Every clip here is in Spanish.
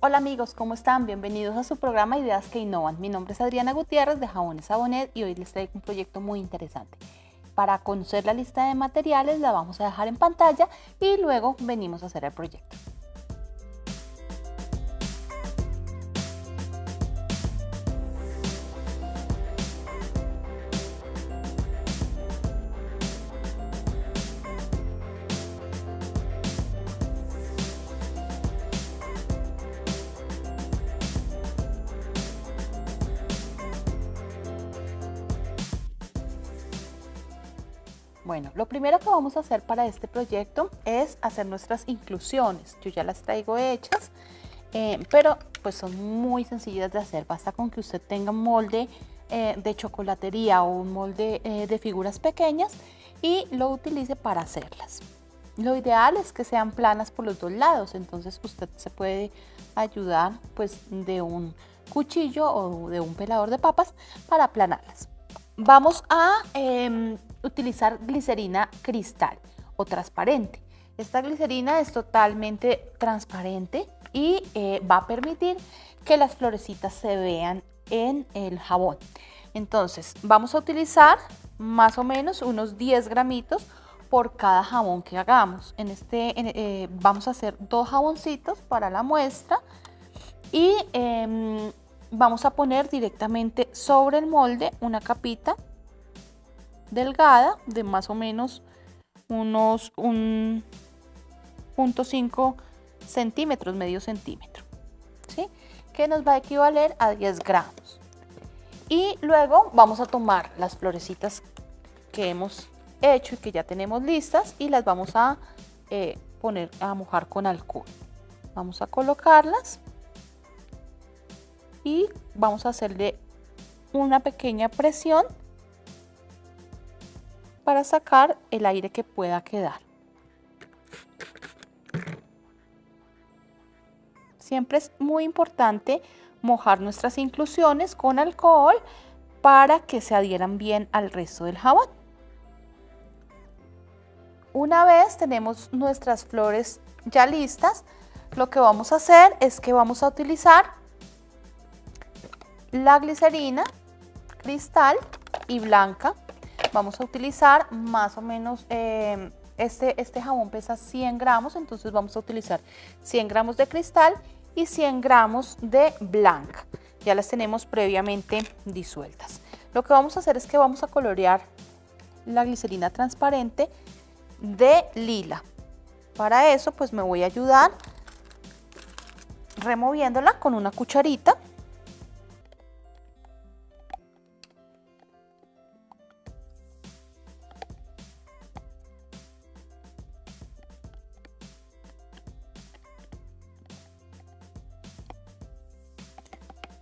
Hola amigos, ¿cómo están? Bienvenidos a su programa Ideas que Innovan. Mi nombre es Adriana Gutiérrez de Jabones Sabonet y hoy les traigo un proyecto muy interesante. Para conocer la lista de materiales la vamos a dejar en pantalla y luego venimos a hacer el proyecto. Bueno, lo primero que vamos a hacer para este proyecto es hacer nuestras inclusiones. Yo ya las traigo hechas, eh, pero pues son muy sencillas de hacer. Basta con que usted tenga un molde eh, de chocolatería o un molde eh, de figuras pequeñas y lo utilice para hacerlas. Lo ideal es que sean planas por los dos lados, entonces usted se puede ayudar pues de un cuchillo o de un pelador de papas para aplanarlas. Vamos a em, utilizar glicerina cristal o transparente. Esta glicerina es totalmente transparente y eh, va a permitir que las florecitas se vean en el jabón. Entonces vamos a utilizar más o menos unos 10 gramitos por cada jabón que hagamos. En este eh, vamos a hacer dos jaboncitos para la muestra y em, vamos a poner directamente sobre el molde una capita delgada de más o menos unos 1.5 centímetros, medio centímetro, ¿sí? que nos va a equivaler a 10 gramos. Y luego vamos a tomar las florecitas que hemos hecho y que ya tenemos listas y las vamos a eh, poner a mojar con alcohol. Vamos a colocarlas y vamos a hacerle una pequeña presión para sacar el aire que pueda quedar. Siempre es muy importante mojar nuestras inclusiones con alcohol para que se adhieran bien al resto del jabón. Una vez tenemos nuestras flores ya listas, lo que vamos a hacer es que vamos a utilizar la glicerina cristal y blanca Vamos a utilizar más o menos, eh, este, este jabón pesa 100 gramos, entonces vamos a utilizar 100 gramos de cristal y 100 gramos de blanca. Ya las tenemos previamente disueltas. Lo que vamos a hacer es que vamos a colorear la glicerina transparente de lila. Para eso pues me voy a ayudar removiéndola con una cucharita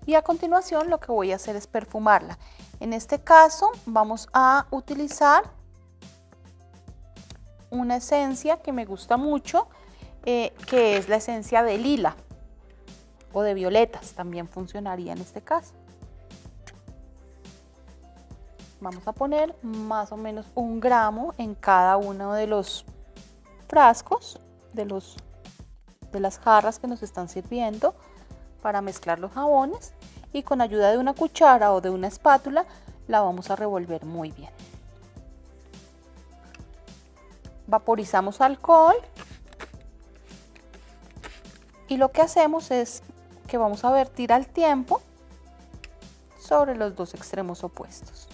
y a continuación lo que voy a hacer es perfumarla. En este caso vamos a utilizar una esencia que me gusta mucho, eh, que es la esencia de lila o de violetas, también funcionaría en este caso. Vamos a poner más o menos un gramo en cada uno de los frascos, de, los, de las jarras que nos están sirviendo para mezclar los jabones y con ayuda de una cuchara o de una espátula la vamos a revolver muy bien. Vaporizamos alcohol y lo que hacemos es que vamos a vertir al tiempo sobre los dos extremos opuestos.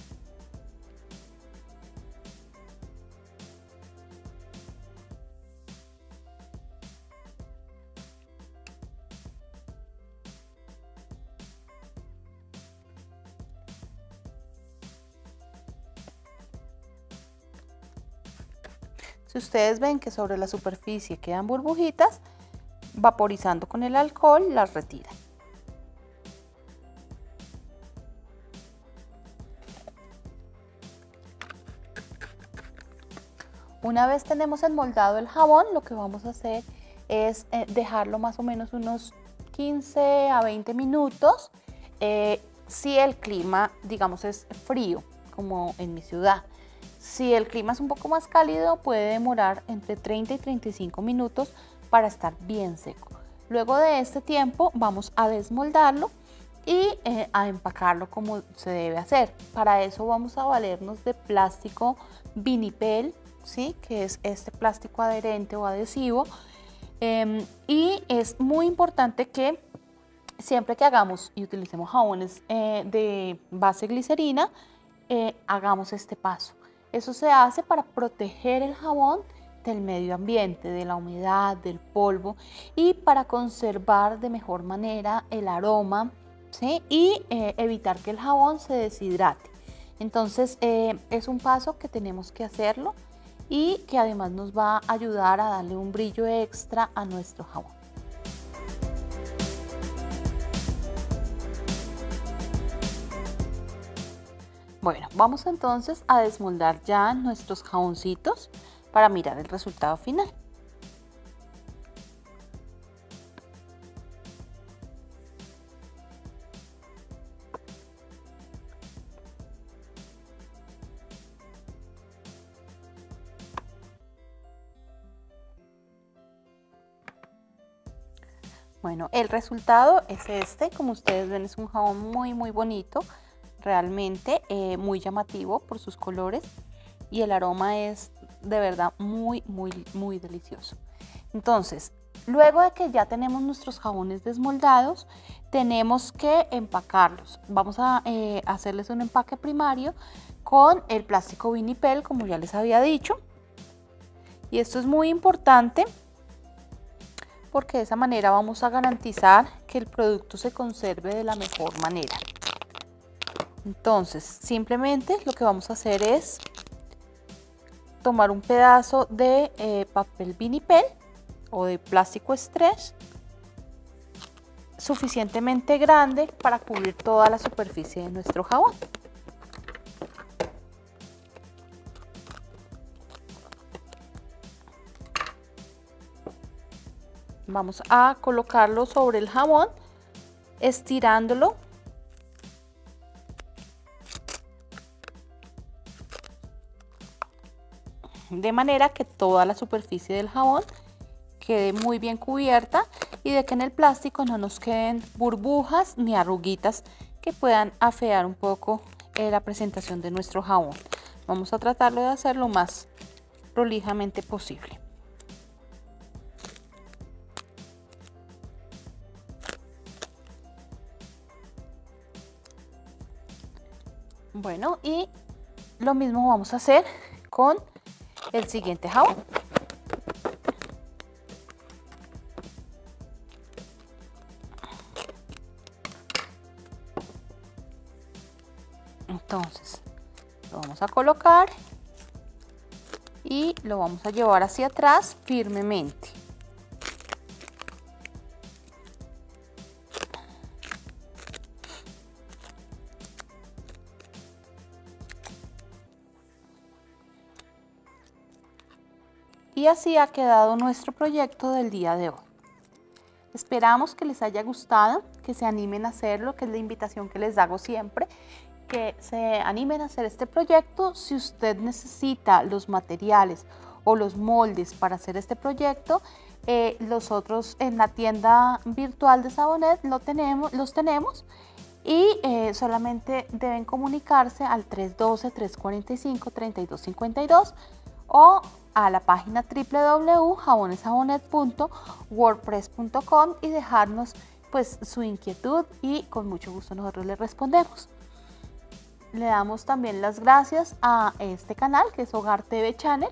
Si ustedes ven que sobre la superficie quedan burbujitas, vaporizando con el alcohol las retiran. Una vez tenemos enmoldado el jabón, lo que vamos a hacer es eh, dejarlo más o menos unos 15 a 20 minutos eh, si el clima, digamos, es frío, como en mi ciudad. Si el clima es un poco más cálido, puede demorar entre 30 y 35 minutos para estar bien seco. Luego de este tiempo vamos a desmoldarlo y eh, a empacarlo como se debe hacer. Para eso vamos a valernos de plástico vinipel, ¿sí? que es este plástico adherente o adhesivo. Em, y es muy importante que siempre que hagamos y utilicemos jabones eh, de base glicerina, eh, hagamos este paso. Eso se hace para proteger el jabón del medio ambiente, de la humedad, del polvo y para conservar de mejor manera el aroma y eh, evitar que el jabón se deshidrate. Entonces es un paso que tenemos que hacerlo y que además nos va a ayudar a darle un brillo extra a nuestro jabón. Bueno, vamos entonces a desmoldar ya nuestros jaboncitos para mirar el resultado final. Bueno, el resultado es este, como ustedes ven es un jabón muy muy bonito, realmente eh, muy llamativo por sus colores y el aroma es de verdad muy, muy, muy delicioso. Entonces, luego de que ya tenemos nuestros jabones desmoldados, tenemos que empacarlos. Vamos a eh, hacerles un empaque primario con el plástico vinipel, como ya les había dicho. Y esto es muy importante porque de esa manera vamos a garantizar que el producto se conserve de la mejor manera. Entonces, simplemente lo que vamos a hacer es tomar un pedazo de eh, papel vinipel o de plástico stretch suficientemente grande para cubrir toda la superficie de nuestro jabón. Vamos a colocarlo sobre el jabón estirándolo de manera que toda la superficie del jabón quede muy bien cubierta y de que en el plástico no nos queden burbujas ni arruguitas que puedan afear un poco eh, la presentación de nuestro jabón. Vamos a tratarlo de hacer lo más prolijamente posible. Bueno, y lo mismo vamos a hacer con el siguiente jabón. Entonces, lo vamos a colocar y lo vamos a llevar hacia atrás firmemente. Y así ha quedado nuestro proyecto del día de hoy. Esperamos que les haya gustado, que se animen a hacerlo, que es la invitación que les hago siempre, que se animen a hacer este proyecto. Si usted necesita los materiales o los moldes para hacer este proyecto, eh, los otros en la tienda virtual de Sabonet lo tenemos, los tenemos y eh, solamente deben comunicarse al 312-345-3252 o a la página www.jabonesabonet.wordpress.com y dejarnos pues su inquietud y con mucho gusto nosotros le respondemos. Le damos también las gracias a este canal que es Hogar TV Channel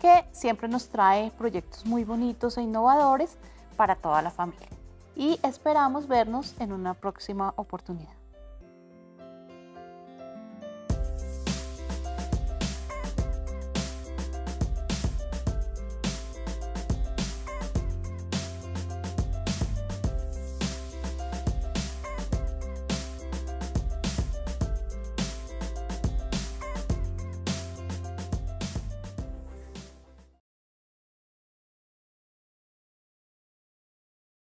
que siempre nos trae proyectos muy bonitos e innovadores para toda la familia. Y esperamos vernos en una próxima oportunidad.